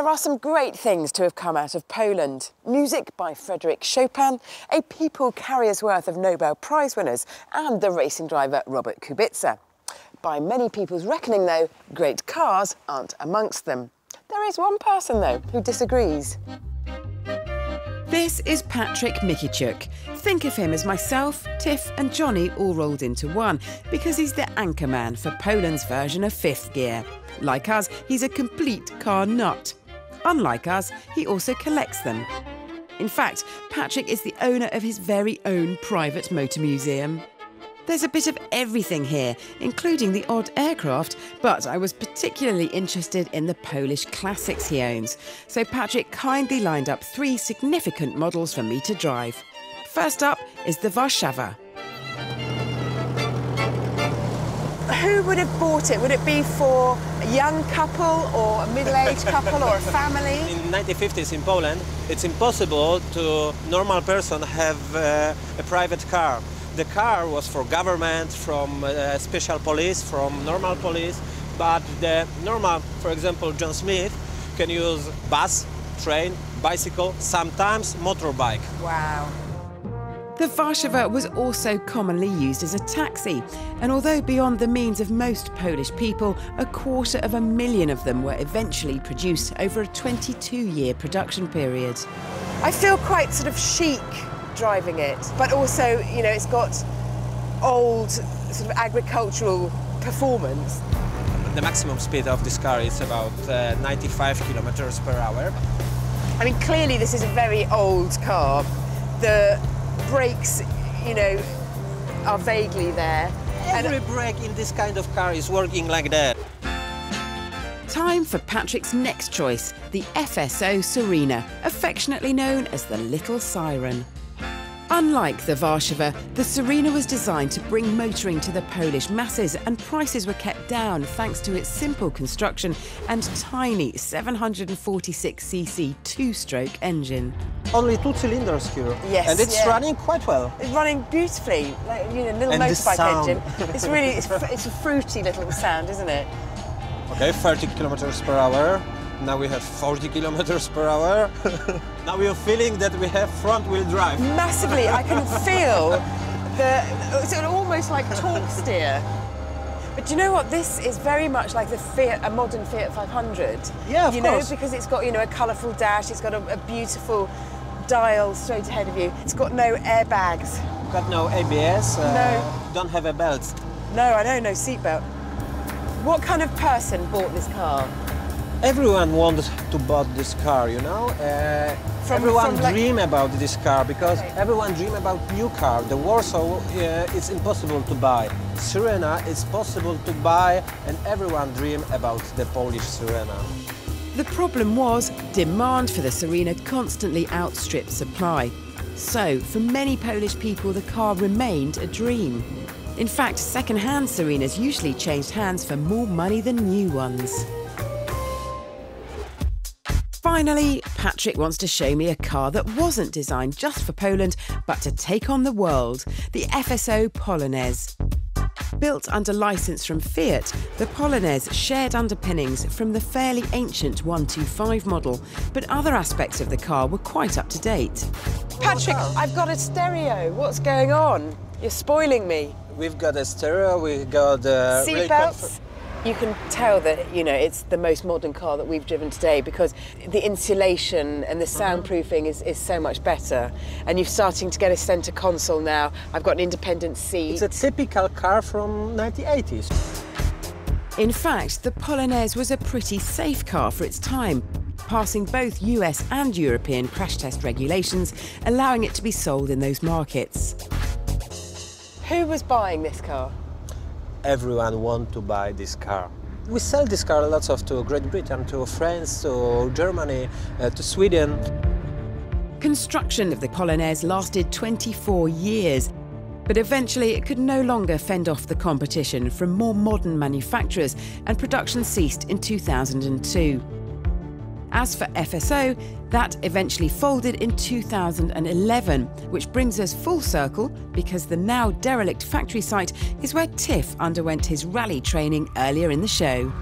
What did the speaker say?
There are some great things to have come out of Poland. Music by Frederick Chopin, a people carrier's worth of Nobel Prize winners, and the racing driver Robert Kubica. By many people's reckoning, though, great cars aren't amongst them. There is one person, though, who disagrees. This is Patrick Mikiciuk. Think of him as myself, Tiff, and Jonny all rolled into one because he's the anchorman for Poland's version of fifth gear. Like us, he's a complete car nut. Unlike us, he also collects them. In fact, Patrick is the owner of his very own private motor museum. There's a bit of everything here, including the odd aircraft, but I was particularly interested in the Polish classics he owns. So Patrick kindly lined up three significant models for me to drive. First up is the Warszawa. Who would have bought it? Would it be for a young couple or a middle-aged couple or a family? In 1950s in Poland, it's impossible to normal person have uh, a private car. The car was for government, from uh, special police, from normal police, but the normal, for example, John Smith can use bus, train, bicycle, sometimes motorbike. Wow. The Warszawa was also commonly used as a taxi, and although beyond the means of most Polish people, a quarter of a million of them were eventually produced over a 22 year production period. I feel quite sort of chic driving it, but also, you know, it's got old sort of agricultural performance. The maximum speed of this car is about uh, 95 kilometers per hour. I mean, clearly this is a very old car. The brakes, you know, are vaguely there. Every and brake in this kind of car is working like that. Time for Patrick's next choice, the FSO Syrena, affectionately known as the Little Siren. Unlike the Warszawa, the Syrena was designed to bring motoring to the Polish masses and prices were kept down thanks to its simple construction and tiny 746cc two-stroke engine. Only two cylinders here. Yes. And it's yeah. running quite well. It's running beautifully, like, you know, little and motorbike engine. It's really, it's, it's a fruity little sound, isn't it? Okay, 30 kilometers per hour. Now we have 40 kilometers per hour. now we are feeling that we have front wheel drive. Massively, I can feel the, it's almost like torque steer. But do you know what? This is very much like the Fiat, a modern Fiat 500. Yeah, of you course. know, because it's got you know a colourful dash. It's got a, a, beautiful dial straight ahead of you. It's got no airbags. Got no ABS. Uh, no. Don't have a belt. No, I know, no seatbelt. What kind of person bought this car? Everyone wants to buy this car, you know. Uh, from, everyone from dream like... about this car because okay. everyone dream about new car. The Warsaw, uh, it's impossible to buy. Syrena, it's possible to buy, and everyone dream about the Polish Syrena. The problem was demand for the Syrena constantly outstripped supply. So, for many Polish people, the car remained a dream. In fact, second-hand Syrenas usually changed hands for more money than new ones. Finally, Patrick wants to show me a car that wasn't designed just for Poland, but to take on the world the FSO Polonez. Built under licence from Fiat, the Polonez shared underpinnings from the fairly ancient 125 model, but other aspects of the car were quite up to date. Patrick, I've got a stereo. What's going on? You're spoiling me. We've got a stereo, we've got uh, seatbelts. You can tell that you know it's the most modern car that we've driven today because the insulation and the mm-hmm. soundproofing is, is so much better. And you're starting to get a centre console now. I've got an independent seat. It's a typical car from 1980s. In fact, the Polonez was a pretty safe car for its time, passing both US and European crash test regulations, allowing it to be sold in those markets. Who was buying this car? Everyone want to buy this car. We sell this car lots of to Great Britain, to France, to Germany, uh, to Sweden. Construction of the Polonez lasted 24 years, but eventually it could no longer fend off the competition from more modern manufacturers and production ceased in 2002. As for FSO, that eventually folded in 2011, which brings us full circle because the now derelict factory site is where Tiff underwent his rally training earlier in the show.